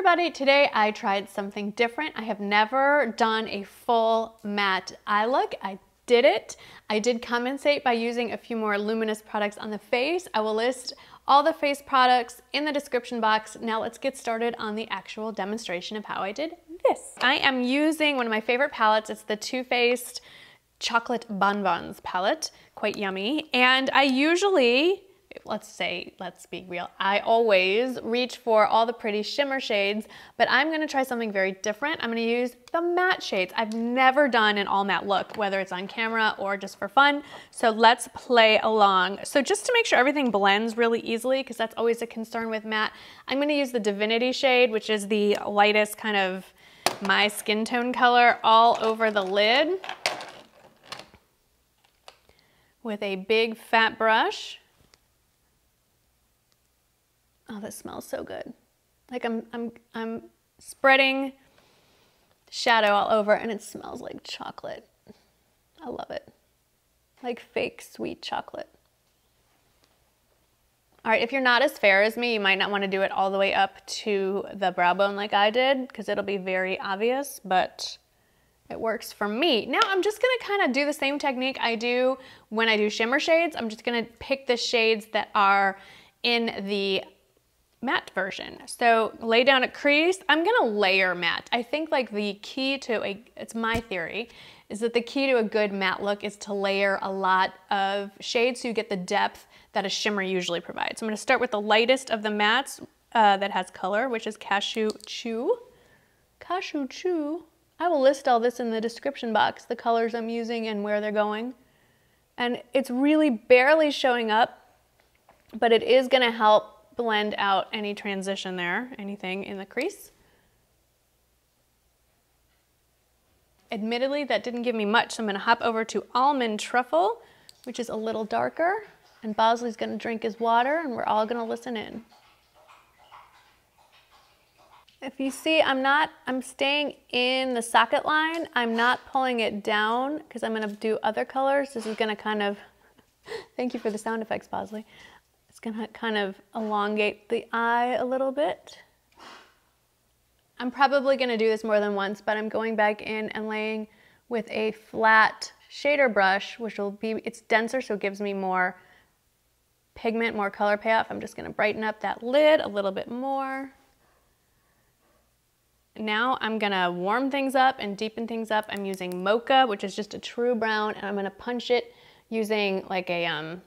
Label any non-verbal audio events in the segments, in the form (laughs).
everybody, today I tried something different. I have never done a full matte eye look. I did it. I did compensate by using a few more luminous products on the face. I will list all the face products in the description box. Now let's get started on the actual demonstration of how I did this. I am using one of my favorite palettes. It's the Too Faced Chocolate Bonbons palette. Quite yummy. And I usually let's say, let's be real, I always reach for all the pretty shimmer shades, but I'm gonna try something very different. I'm gonna use the matte shades. I've never done an all matte look, whether it's on camera or just for fun. So let's play along. So just to make sure everything blends really easily, because that's always a concern with matte, I'm gonna use the Divinity shade, which is the lightest kind of my skin tone color all over the lid with a big fat brush. Oh, this smells so good. Like I'm, I'm, I'm spreading shadow all over and it smells like chocolate. I love it. Like fake sweet chocolate. All right, if you're not as fair as me, you might not want to do it all the way up to the brow bone like I did because it'll be very obvious, but it works for me. Now I'm just gonna kind of do the same technique I do when I do shimmer shades. I'm just gonna pick the shades that are in the matte version. So lay down a crease. I'm gonna layer matte. I think like the key to a, it's my theory, is that the key to a good matte look is to layer a lot of shades so you get the depth that a shimmer usually provides. So I'm gonna start with the lightest of the mattes uh, that has color, which is Cashew Chew. Cashew Chew. I will list all this in the description box, the colors I'm using and where they're going. And it's really barely showing up, but it is gonna help blend out any transition there, anything in the crease. Admittedly, that didn't give me much, so I'm gonna hop over to Almond Truffle, which is a little darker, and Bosley's gonna drink his water, and we're all gonna listen in. If you see, I'm not, I'm staying in the socket line. I'm not pulling it down because I'm gonna do other colors. This is gonna kind of, (laughs) thank you for the sound effects, Bosley. Gonna kind of elongate the eye a little bit. I'm probably gonna do this more than once, but I'm going back in and laying with a flat shader brush, which will be, it's denser, so it gives me more pigment, more color payoff. I'm just gonna brighten up that lid a little bit more. Now I'm gonna warm things up and deepen things up. I'm using Mocha, which is just a true brown, and I'm gonna punch it using like a, um,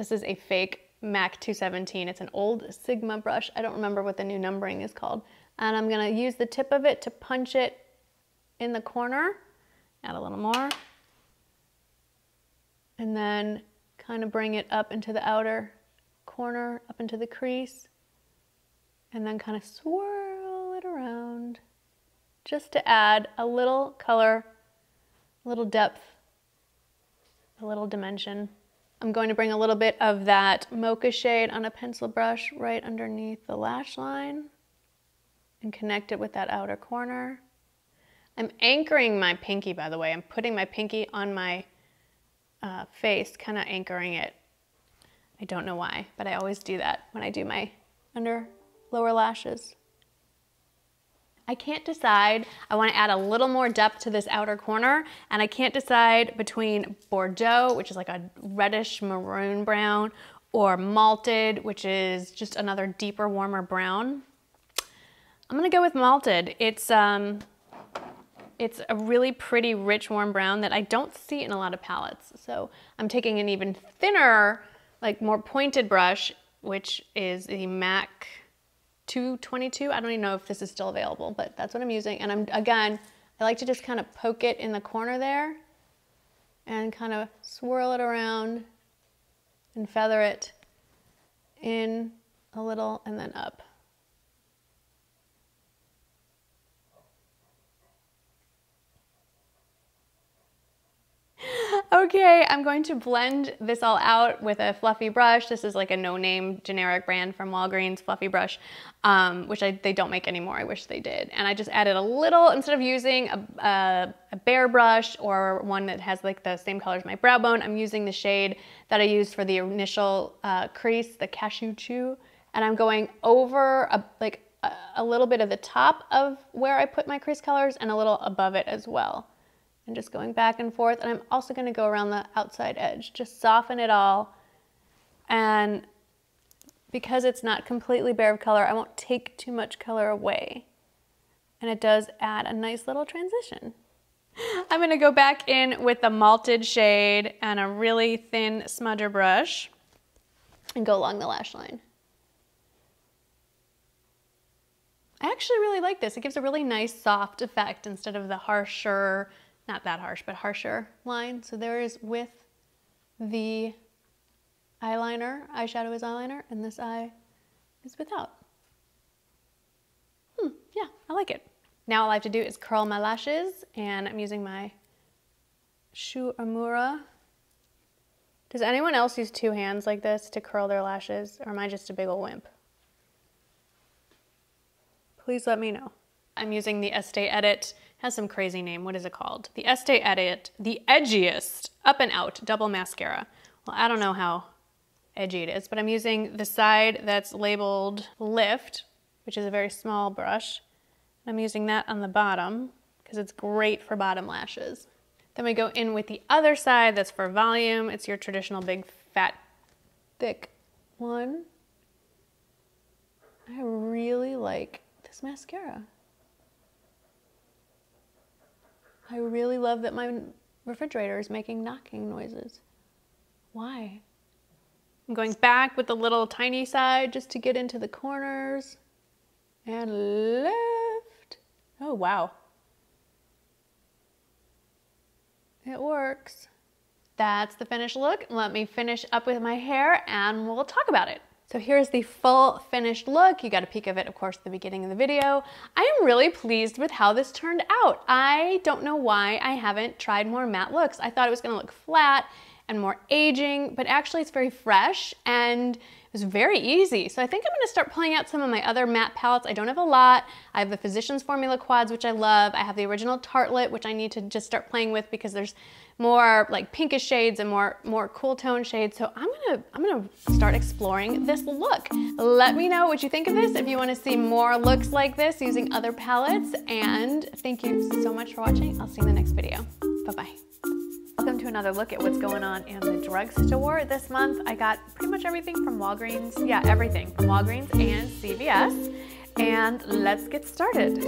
this is a fake MAC 217. It's an old Sigma brush. I don't remember what the new numbering is called. And I'm gonna use the tip of it to punch it in the corner. Add a little more. And then kind of bring it up into the outer corner, up into the crease. And then kind of swirl it around just to add a little color, a little depth, a little dimension. I'm going to bring a little bit of that mocha shade on a pencil brush right underneath the lash line and connect it with that outer corner. I'm anchoring my pinky, by the way. I'm putting my pinky on my uh, face, kind of anchoring it. I don't know why, but I always do that when I do my under lower lashes. I can't decide. I wanna add a little more depth to this outer corner and I can't decide between Bordeaux, which is like a reddish maroon brown, or Malted, which is just another deeper, warmer brown. I'm gonna go with Malted. It's, um, it's a really pretty, rich, warm brown that I don't see in a lot of palettes. So I'm taking an even thinner, like more pointed brush, which is the MAC 222. I don't even know if this is still available, but that's what I'm using. And I'm, again, I like to just kind of poke it in the corner there and kind of swirl it around and feather it in a little and then up. Okay, I'm going to blend this all out with a fluffy brush. This is like a no-name generic brand from Walgreens, fluffy brush, um, which I, they don't make anymore. I wish they did. And I just added a little, instead of using a, a, a bare brush or one that has like the same color as my brow bone, I'm using the shade that I used for the initial uh, crease, the Cashew Chew. And I'm going over, a, like a, a little bit of the top of where I put my crease colors and a little above it as well. And just going back and forth. And I'm also gonna go around the outside edge, just soften it all. And because it's not completely bare of color, I won't take too much color away. And it does add a nice little transition. (laughs) I'm gonna go back in with the malted shade and a really thin smudger brush and go along the lash line. I actually really like this. It gives a really nice soft effect instead of the harsher, not that harsh, but harsher line. So there is with the eyeliner, eyeshadow is eyeliner, and this eye is without. Hmm, yeah, I like it. Now all I have to do is curl my lashes, and I'm using my Shu Uemura. Does anyone else use two hands like this to curl their lashes, or am I just a big ol' wimp? Please let me know. I'm using the Estee Edit, has some crazy name, what is it called? The Estee Edit, the edgiest Up and Out Double Mascara. Well, I don't know how edgy it is, but I'm using the side that's labeled Lift, which is a very small brush. I'm using that on the bottom because it's great for bottom lashes. Then we go in with the other side that's for volume. It's your traditional big, fat, thick one. I really like this mascara. I really love that my refrigerator is making knocking noises. Why? I'm going back with the little tiny side just to get into the corners and lift. Oh, wow. It works. That's the finished look. Let me finish up with my hair and we'll talk about it. So here's the full finished look. You got a peek of it, of course, at the beginning of the video. I am really pleased with how this turned out. I don't know why I haven't tried more matte looks. I thought it was gonna look flat and more aging, but actually it's very fresh and it was very easy. So I think I'm gonna start pulling out some of my other matte palettes. I don't have a lot. I have the Physicians Formula Quads, which I love. I have the original Tartelette, which I need to just start playing with because there's more like pinkish shades and more, more cool tone shades. So I'm gonna, I'm gonna start exploring this look. Let me know what you think of this, if you wanna see more looks like this using other palettes. And thank you so much for watching. I'll see you in the next video. Bye-bye. To another look at what's going on in the drugstore this month. I got pretty much everything from Walgreens. Yeah, everything from Walgreens and CVS. And let's get started.